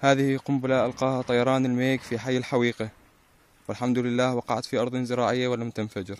هذه قنبلة ألقاها طيران الميك في حي الحويقة. والحمد لله وقعت في أرض زراعية ولم تنفجر.